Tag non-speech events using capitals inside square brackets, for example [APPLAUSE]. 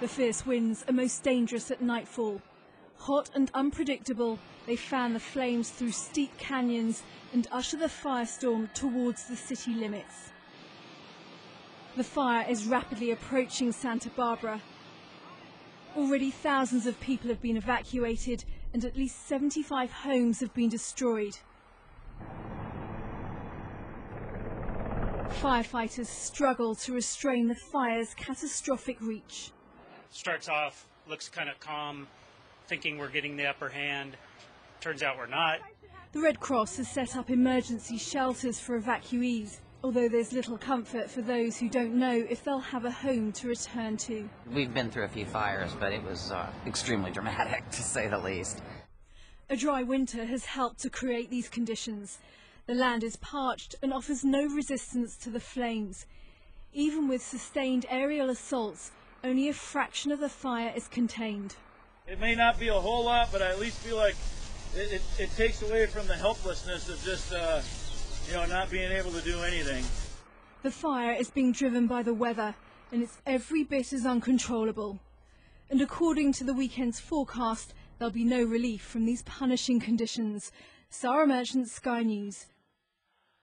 The fierce winds are most dangerous at nightfall. Hot and unpredictable, they fan the flames through steep canyons and usher the firestorm towards the city limits. The fire is rapidly approaching Santa Barbara. Already thousands of people have been evacuated and at least 75 homes have been destroyed. Firefighters struggle to restrain the fire's catastrophic reach. Starts off looks kind of calm, thinking we're getting the upper hand. Turns out we're not. The Red Cross has set up emergency shelters for evacuees, although there's little comfort for those who don't know if they'll have a home to return to. We've been through a few fires, but it was uh, extremely dramatic, [LAUGHS] to say the least. A dry winter has helped to create these conditions. The land is parched and offers no resistance to the flames. Even with sustained aerial assaults, only a fraction of the fire is contained. It may not be a whole lot, but I at least feel like it, it, it takes away from the helplessness of just, uh, you know, not being able to do anything. The fire is being driven by the weather, and it's every bit as uncontrollable. And according to the weekend's forecast, there'll be no relief from these punishing conditions. Sara Merchant, Sky News.